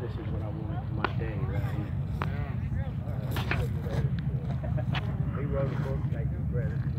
This is what I wanted for my day right here. Uh, he wrote a book, take credit